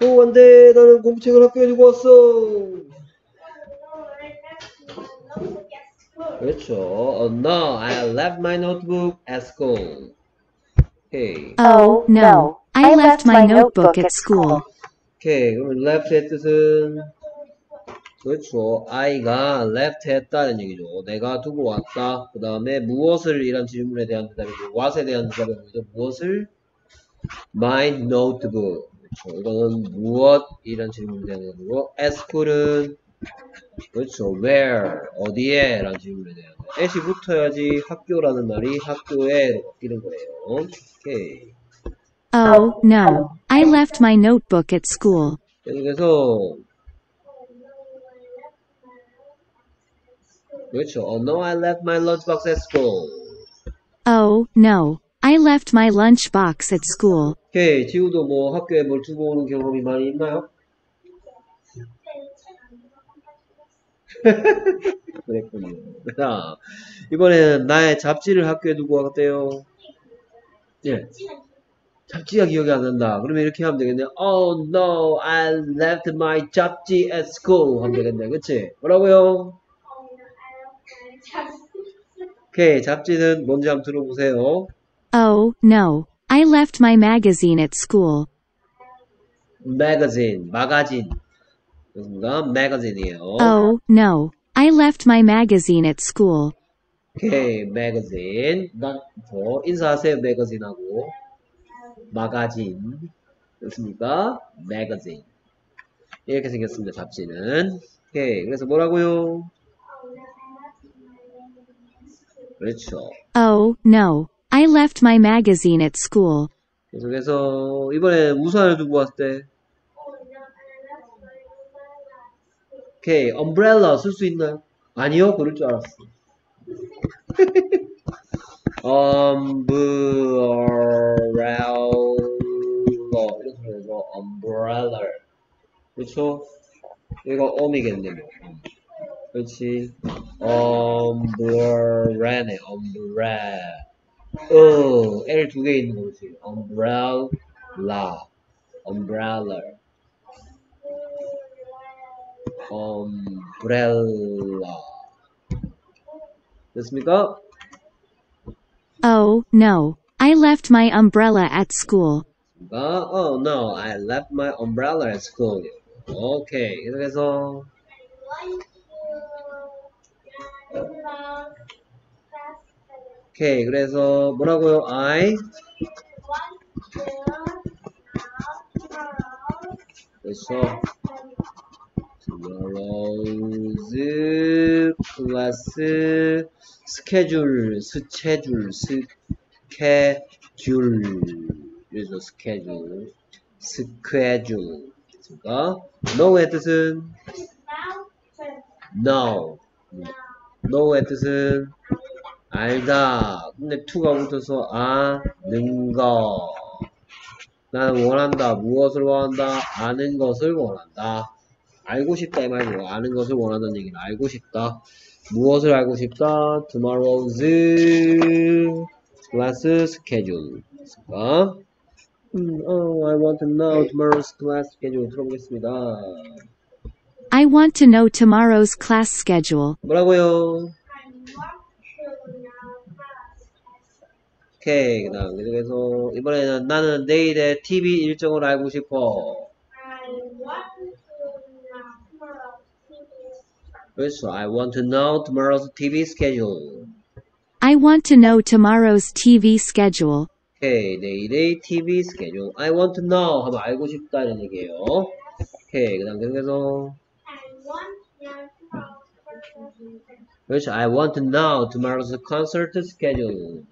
어, 안 돼. 나는 공책을 학교에 두고 왔어. 그렇죠. Oh, no, I left my notebook at school. 오케이. Oh, no. I left my notebook at school. 오케이. 그럼 left의 뜻은 그렇죠. I가 left 했다는 얘기죠. 내가 두고 왔다. 그 다음에 무엇을 이란 질문에 대한 대답이고 what에 대한 대답이죠. 무엇을? My notebook. 그렇죠. 이거는 무엇? 이란 질문에 대한 대답이고 at school은 그렇죠. where? 어디에? 라는 질문에 대한 at이 붙어야지 학교라는 말이 학교에로 바뀌는 거예요. 오케이. Oh, no. I left my notebook at school. 계속해서 그렇죠. Oh no, I left my lunchbox at school. Oh, no. I left my lunchbox at school. 오케이. 지우도 뭐 학교에 뭘 두고 오는 경험이 많이 있나요? 그랬군요. 자, 이번에는 나의 잡지를 학교에 두고 왔대요. 예. 잡지가 기억이 안 난다. 그러면 이렇게 하면 되겠네. Oh no, I left my 잡지 at school. 하면 되겠네. 그치? 뭐라고요? 오케이. 잡지는 뭔지 한번 들어보세요. Oh, no. I left my magazine at school. magazine, 마가진. 그렇습니다. magazine이에요. Oh, no. I left my magazine at school. 오케이, magazine. 난더 인사하세요, magazine하고. 마가진. 그렇습니까? magazine. 이렇게 생겼습니다, 잡지는. 오케이, 그래서 뭐라고요? 그렇죠. Oh, no. I left my magazine at school. 계속해서 이번에 우산을 두고 왔을 때 오케이 umbrella 쓸 수 있나요? 아니요 그럴 줄 알았어 umbrella 이렇게 해서 umbrella 그렇죠? 이거 om이겠네 뭐 그렇지 umbrella umbrella 어, L 두 개 있는 거지. umbrella, umbrella, umbrella. 됐습니까? Oh, no. I left my umbrella at school. 아, oh no, I left my umbrella at school. 오케이, 계속해서 오케이 그래서 뭐라고요? I 그렇죠 tomorrow's class 스케줄 스케줄 스케줄 그래서 스케줄 스케줄 됐습니까? no의 뜻은 no no의 뜻은 알다. 근데 to가 붙어서 아는 거. 나는 원한다. 무엇을 원한다? 아는 것을 원한다. 알고 싶다 이 말이고 아는 것을 원하는 얘기는 알고 싶다. 무엇을 알고 싶다? Tomorrow's class schedule. 자, 음, oh, I want to know tomorrow's class schedule. 들어보겠습니다. I want to know tomorrow's class schedule. 뭐라고요? 오케이, 그 다음, 계속해서, 이번에는 나는 내일의 TV 일정을 알고 싶어. 그렇죠. I want to know tomorrow's TV schedule. I want to know tomorrow's TV schedule. 오케이, 내일의 TV schedule. I want to know 하면 알고 싶다는 얘기예요. 오케이, 그 다음 계속해서, 그렇죠. I want to know tomorrow's concert schedule.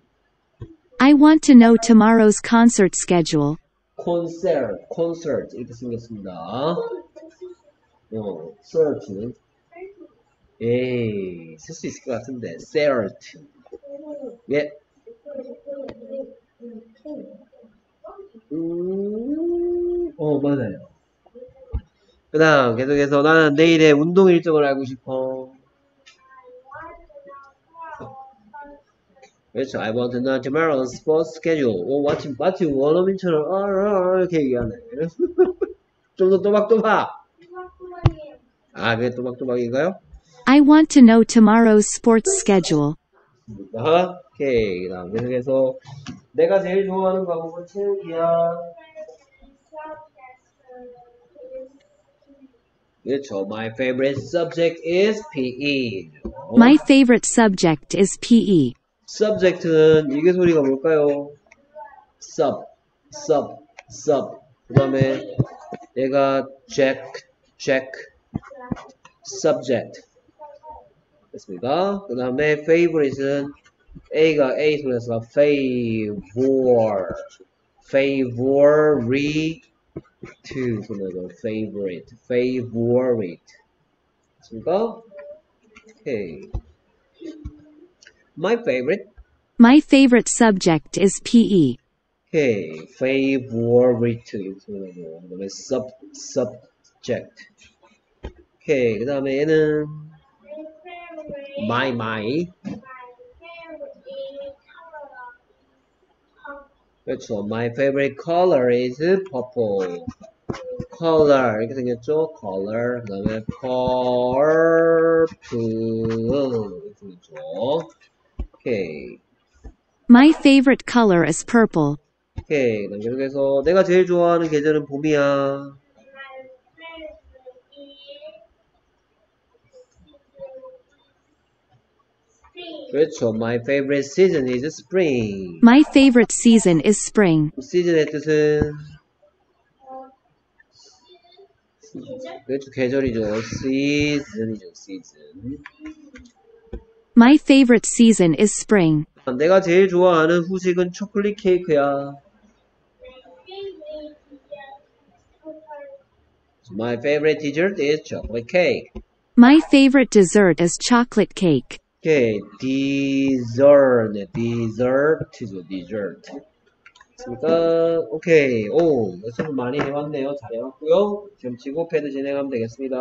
I want to know tomorrow's concert schedule. 콘서트, 콘서트 이렇게 생겼습니다. 어, search. 에이, 쓸 수 있을 것 같은데. search. 예. 음, 어, 맞아요. 그 다음, 계속해서 나는 내일의 운동 일정을 알고 싶어. 그렇죠. I want to know tomorrow's sports schedule. 오, 마치, 마치 원어민처럼, 아, 아, 아, 이렇게 얘기하네. 좀 더 또박또박. 아, 그게 또박또박인가요? I want to know tomorrow's sports schedule. 아, 오케이. 그 다음 계속해서 내가 제일 좋아하는 과목은 체육이야. 그렇죠. My favorite subject is PE. My favorite subject is E. PE. Subject는 이게 소리가 뭘까요? sub, sub, sub. 그 다음에 얘가 jack, jack, subject. 됐습니다. 그 다음에 favorite는 A가 A 소리에서 favor, favorite 소리가 favorite, favorite. 됐습니까? 오케이. My favorite My favorite subject is E. PE. 오케이, favorite 이렇게 소리나고 그 다음에 sub, subject 오케이, 그 다음에 얘는 my, my 그렇죠, my favorite color is purple color 이렇게 생겼죠, color 그 다음에 purple 이렇게 생겼죠 오케이 My favorite color is purple. 오케이. 그다음 계속해서 내가 제일 좋아하는 계절은 봄이야. 그렇죠. My favorite season is spring. My favorite season is spring. 시즌의 뜻은 그렇죠. 계절이죠. season이죠. season. My favorite season is spring. 내가 제일 좋아하는 후식은 초콜릿 케이크야. My favorite dessert is chocolate cake. My favorite dessert is chocolate cake. 오케이, dessert, 네, dessert죠, dessert. 됐습니까? 오케이, 오, 레슨 많이 해왔네요. 잘해왔고요. 지금 지고 패드 진행하면 되겠습니다.